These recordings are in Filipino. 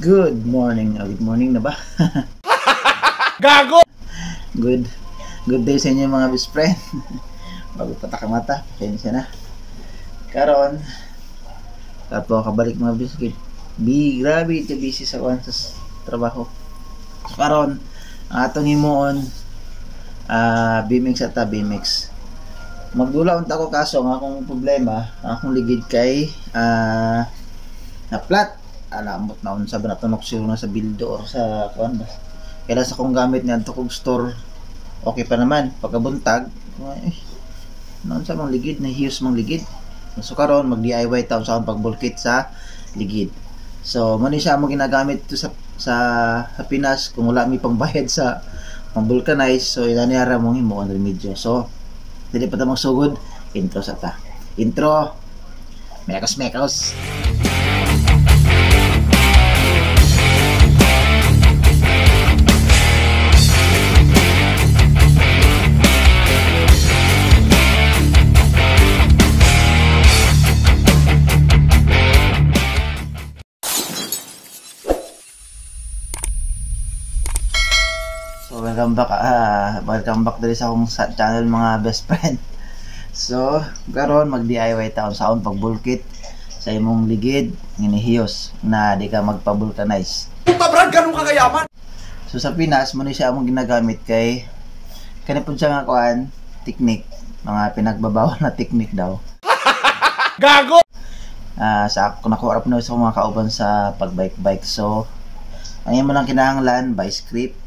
Good morning. Oh, good morning na ba? Gago! good. Good day sa inyo mga best friend. Bago patak ang mata, pasensya na. Karon, tato kabalik mga best friend. Bi, grabe ito busy sa kuwan sa trabaho. Karon, ang atong himuon, ah BMX at ta BMX. Magdula unta ko kaso ang akong problema, ang akong ligid kay ah na flat. Alamot na unsa ba natunok siya na sa bildo or sa kuan ba. Kailan sa kong gamit niya kong store. Okay pa naman pagkabuntag ay noon sa mga ligid na hiyos mong ligid. So karon mag DIY taon sa pagbulkit sa ligid. So mo ni siya mo ginagamit to sa sa, sa Pinas kung wala mi pangbayad sa pang so inaniara mong himo remedyo so dili pa ta magsugod intro sa ta. Intro mekos mekos So, welcome back, ah, welcome back dali sa akong sa channel mga best friend. So, karon mag DIY taon sa akong pagbulkit sa imong ligid nginihiyos na di ka magpa-vulcanize. Puta Brad, ganun kakayaman! So sa Pinas, mo ni siya among ginagamit kay kanipod siya nga kuan, technique, mga pinagbabawal na technique daw. Gago! Ah, sa ako nakuha na sa mga kauban sa pagbike-bike. So, ang mo lang kinahanglan, by script,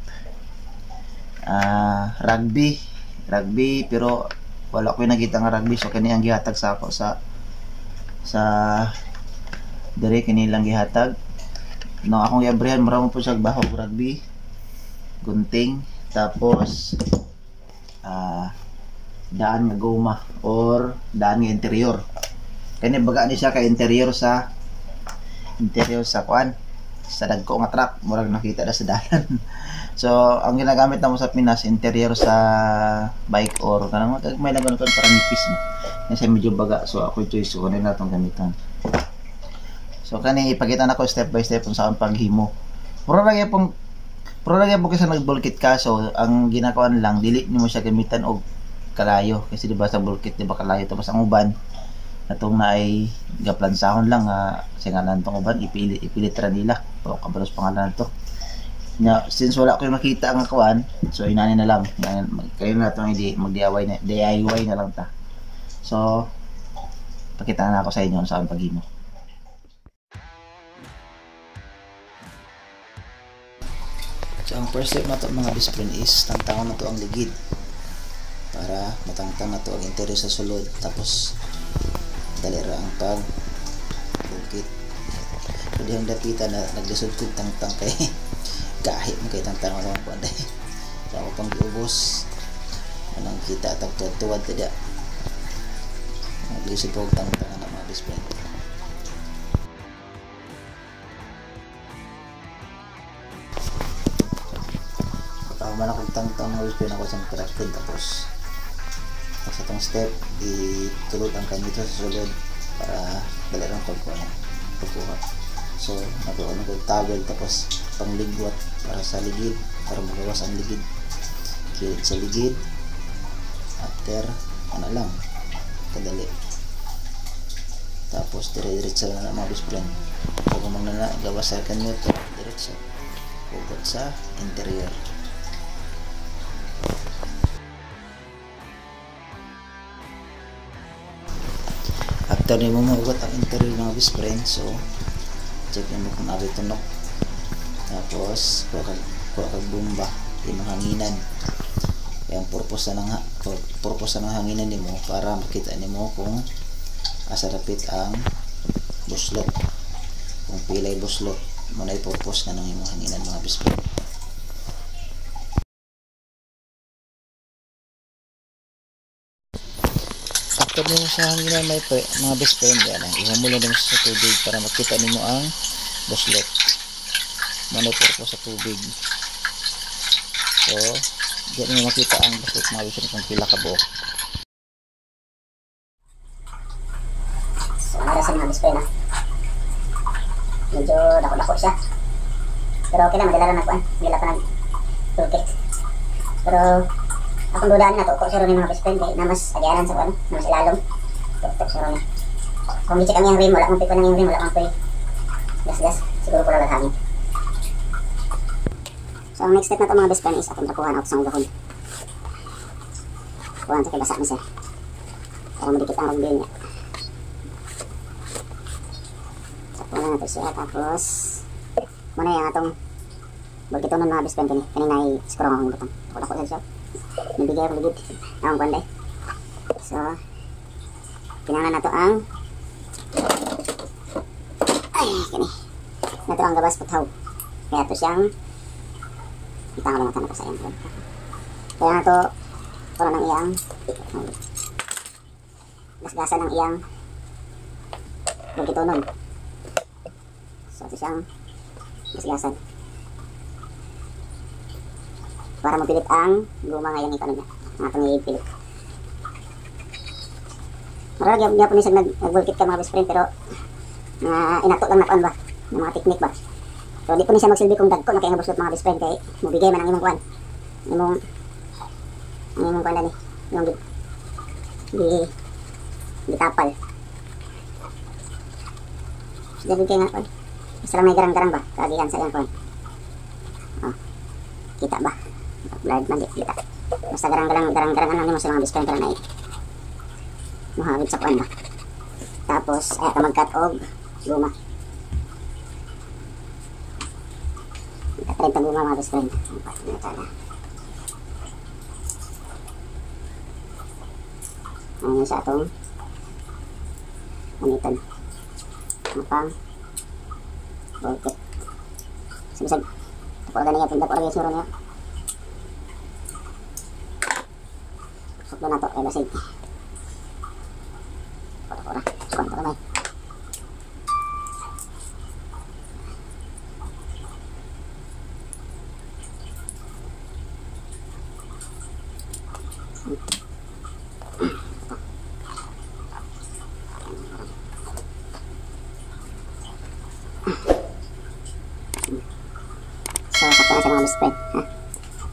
ah, rugby, rugby, pero wala ko nakita nga rugby. So, kani ang gihatag sa ako sa sa dire kini lang gihatag. No, akong yabrihan, marami po siya baho rugby, gunting, tapos ah daan nga goma or daan nga interior kani baga ni siya ka interior sa interior sa kuan sa dagko nga truck murag nakita na sa dalan so ang ginagamit namo sa Pinas interior sa bike or kanang may lagon kon para nipis mo. Kasi medyo baga so ako choice ko na itong gamitan. So kani ipakita na ko step by step kung saan paghimo. Mura lang yung pong pero lagi po kasi nagbulkit ka so ang ginakawan lang dili nimo siya gamitan og kalayo. Kasi di ba sa bulkit di ba kalayo tapos ang uban natong na ay gaplansahon lang nga sa ngalan tong uban ipilit ipilit ra nila. Pero kabalos pangalan to nya since wala ko makita ang kawan so inani na lang. Kayo na itong mag DIY na DIY na lang ta. So pakita na ako sa inyo sa paghimo So, ang first step na to mga best is tangtangan na to ang ligid. Para matangtang na to ang interior sa sulod. Tapos dalira ang pag bukit. Pwede ang dapitan na naglisod kong tangtang kay kahit mo kay tangtang mo naman po anday so ako pang giubos anong kita at tuwad tada naglisod po kong tangtang na mga best friend. Tao man akong tangtang ng wifi na ko sa crafted tapos sa itong step itulot ang kanito sa sulod para dali lang pagkuha pagkuha. So nagkaroon ng towel tapos pangligwat para sa ligid para magawas ang ligid. Kilid sa ligid after ano lang kadali. Tapos dire-diretso na lang mga best friend so kung mga gawas sa kanyo to diretso hugot sa interior. After ni mo mahugot ang interior mga best friend so check mo kung abi tunok tapos kuha kag bomba imong hanginan. Ang purpose na ng purpose na ng hanginan nimo para makita nimo kung asa rapit ang buslot. Kung pilay buslot. Mo na purpose na ng imong hanginan mga friend after nimo sa hanginan may mga best friend yan. Ang ihumulan nimo sa tubig para makita nimo ang buslot manay purpose sa tubig so diyan nimo makita ang buslot mga friend kung pila ka buok So, para sa mga display na. Medyo dako-dako siya. Pero okay lang, madala na kuan. Hindi lang pa nag toolkit. Pero akong dudaan na to, kung siro ni mga friend kay namas agyanan sa kuan, namas ilalom. Tok-tok siro ni. Kung di kami ang rim, wala kang pipa ng rim, wala kang pipa. Gas-gas, siguro pula lang hangin. So ang next step na to mga best friend is atong takuhan out sa ugahon. Kuhan sa kay basa ni sir. Para madikit ang rugby niya. Takuhan na natin siya tapos muna yung atong Bagkitunon mga best friend kani. Kanina ay scroll akong butang. Ako ako siya. Nabigay ako ligid. Akong kwanday. So, kinahanglan na to ang ay, kani. Nato ang gabas putaw. Kaya to siyang itang lang ko sa iyang Kaya na to para ng iyang gasgasan ng iyang bagkitunon. So, ito siyang gasgasan. Para mapilit ang guma nga yung ipano niya ang atong ipilit marag yung isang nag nag-volkit ka mga best friend pero nga inato lang na ba? Ng mga technique ba so di po ni siya magsilbi kung dagko na kaya nabusot mga best friend kay mubigay man ang imong kuan imong ang imong kuan ni yung di di di tapal Jadi kayak nga kuan basta lang may garang-garang ba? Kagihan sa iyang kuan oh kita ba? Blurred man di kita. Basta garang-garang garang-garang ano nimo sa mga best friend para na mahagit sa kuan ba? Tapos ay ka mag-cut og guma Ikatrenta guma mga best friend ano sa atong anitan mapang volkit sabisag tapos ganyan tinda ko lagi suro niya Sakto na to, kaya basig. Kora. Sukan pa kamay. Best friend. Ha?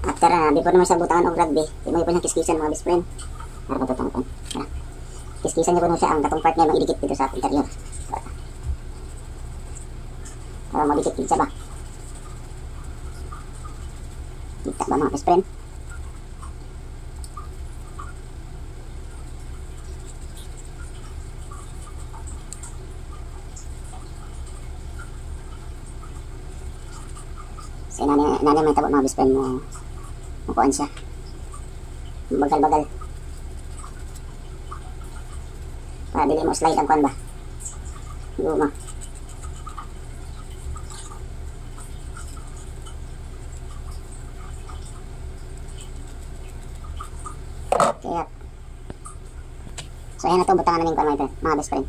After na, before naman sa butangan og rugby, di mo yung kiskisan mga best friend. Para pa tutang kon. Kiskisan niya po siya ang katong part niya maidikit dito sa interior. Para madikit dito ba? Kita ba mga best friend? So, nani, may tabo mga best friend mo. Makuan siya. Bagal-bagal. Para dili mo slide ang kuan ba? Guma. Kaya. So ayan na to, butangan na ning kuan mga best friend.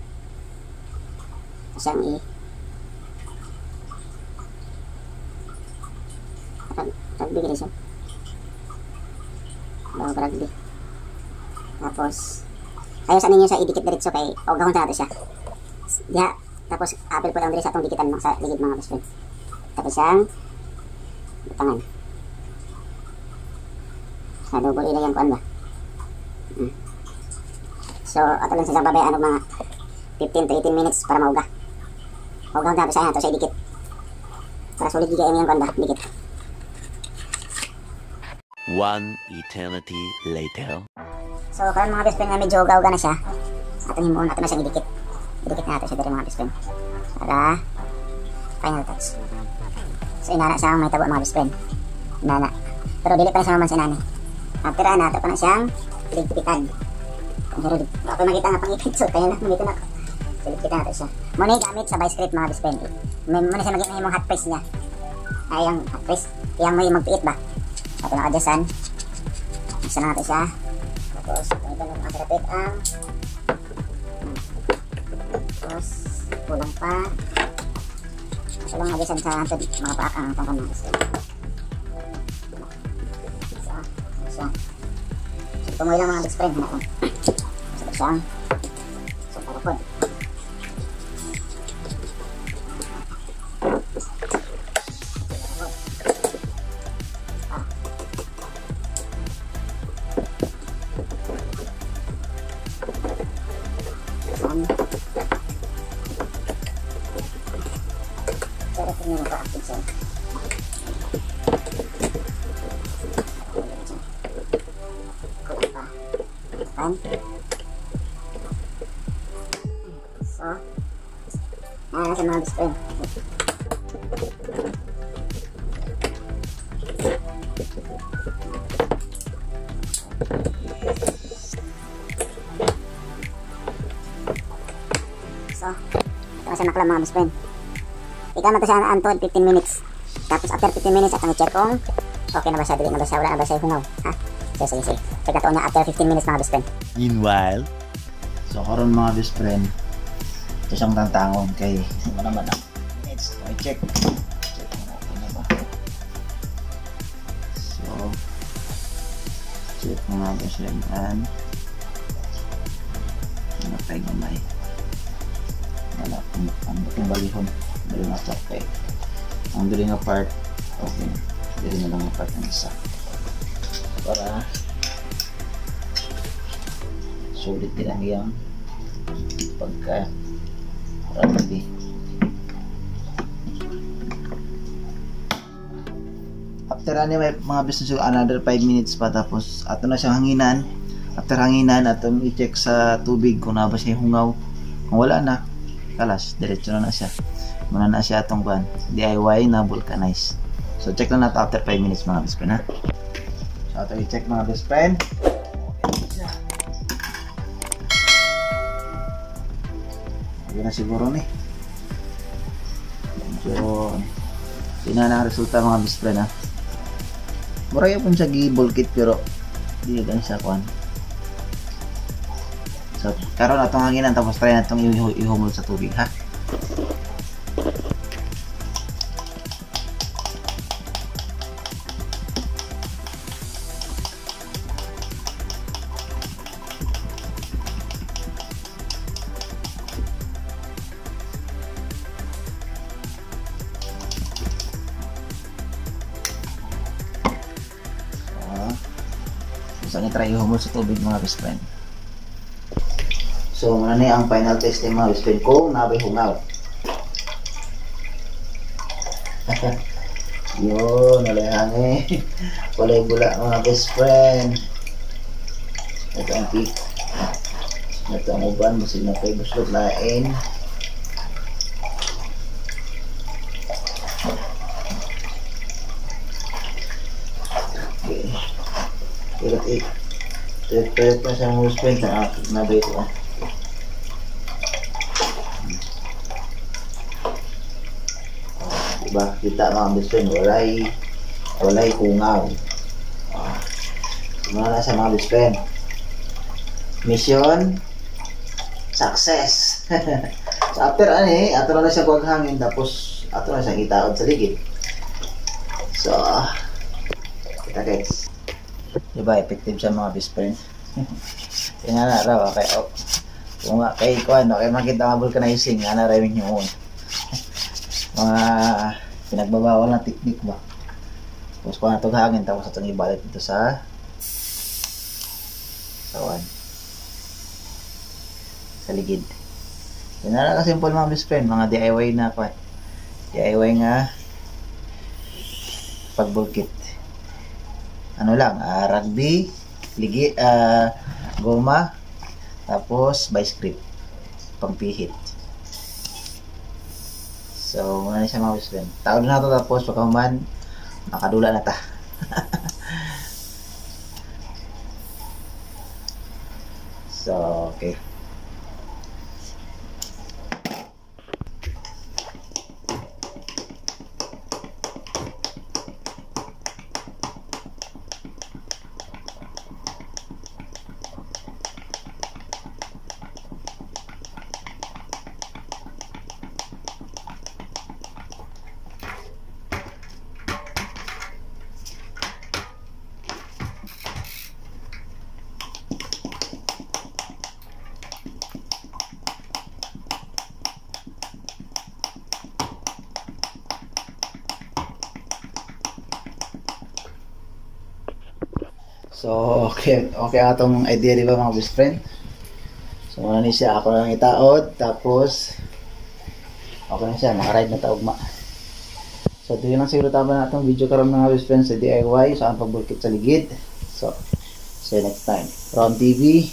Kasi ang i Rug- rugby gini siya. Bago rugby. Tapos, sa ninyo siya idikit diretso kay o gahon sa nato siya. Diha, tapos apil po lang diri sa atong dikitan mga sa ligid mga best friend. Tapos siyang butangan. Sa double ila yung kuan ba? Hmm. So, ato lang sa babayan mga 15 to 18 minutes para mauga. Na to sa ato sa idikit. Para sulit gigayon yung kuan ba? Dikit. One eternity later. So, karon mga best friend nga medyo uga-uga na siya. Atong himuon ato na siyang idikit. Idikit na nato siya diri mga best friend. Para final touch. So, inana siya ang may tabo mga best friend. Inana. Pero dili pa na siya maman sa inani. After ana, ato pa na siyang iligpitan. Pero di, ako makita nga pangipit. So, kaya na, mamito na ako. So, iligpitan nato siya. Muna gamit sa vice grip mga best friend. Muna siya maging yung hot press niya. Ay, yung hot press. Iyang may magpiit ba? Ato na kadyasan. Isa na natin siya. Tapos, ito na makarapit ang tapos, kulang pa. Ito lang nagasan sa hantod mga paak ang tangkang mga isa. Isa, isa. So, tumoy lang mga best friend. Hana ko. Sa siyang sa parapod. on. Kasi naklam mga best friend. Ikaw man to siya antod 15 minutes. Tapos after 15 minutes, atong i-check kung okay na ba siya, dili na ba siya, wala na ba siya hungaw. Ha? Sige, sige, sige. Check nato niya after 15 minutes mga best friend. Meanwhile, So karon mga best friend, ito siyang tantangon kay ano naman ang minutes. I check. Check kung okay na ba. So check mga best friend and ano tayo gamay. Wala kung ang itong balihon. Dali na check kay. Ang dali nga part okay. Dali na lang ang part ng isa. Para sulit ang iyang pagka rugby. After ano may mga business yung another 5 minutes pa tapos ato na siyang hanginan. After hanginan atong i-check sa tubig kung na ba siya hungaw. Kung wala na, kalas, diretso na na siya. Muna na siya atong ban. DIY na vulcanize. So check lang nato after 5 minutes mga best friend ha. So ato i-check mga best friend. Okay na siguro ni. Medyo yun na ang resulta mga best friend ha. Mura yung pun siya gibol kit pero di ganun siya kuan. So, karon atong hanginan tapos try natong ihu- ihumol sa tubig ha. So, ni try ihumol sa tubig mga best friend. So, muna ni ang final testing mga best kung nabay hungaw. Yun, walay hangin. Walay bula mga best friend. Ito ang peak. Ito ang uban, busig na kayo buslot lain. Okay. Tulad eh. Tuyot-tuyot na sa mga best friend. Na, nabay ito ah. Diba? Kita mga best friend, walay walay kungaw. Ah. Na sa mga best friend. Mission success. so after eh, ato na siya kuwag hangin tapos ato na siya itaod sa ligid. So, kita guys. Diba, effective siya mga best friend. Tingnan na raw, okay, oh. Kung nga, kay Kuan, okay, makita nga vulcanizing, nga na rin yung mga pinagbabawal na technique ba. Tapos kung natog hangin, tapos itong ibalit dito sa sawan. Sa ligid. Yan na lang kasimple mga best friend, mga DIY na pa. DIY nga pagbulkit. Ano lang, ah, rugby, ligi, ah, goma, tapos vice grip, pangpihit. So, muna na siya mga friend. Taon na ito tapos pagka man, makadula na ta. so, okay. So, okay, okay atong idea di ba mga best friend? So, muna ni siya, ako lang itaod, tapos, okay na siya, nakaride na taugma. So, dito lang siguro tama na itong video karon mga best friends sa DIY sa ang pagbulkit sa ligid. So, see you next time. Ron TV,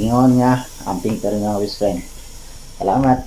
ingon nga, amping ka rin mga best friend. Salamat.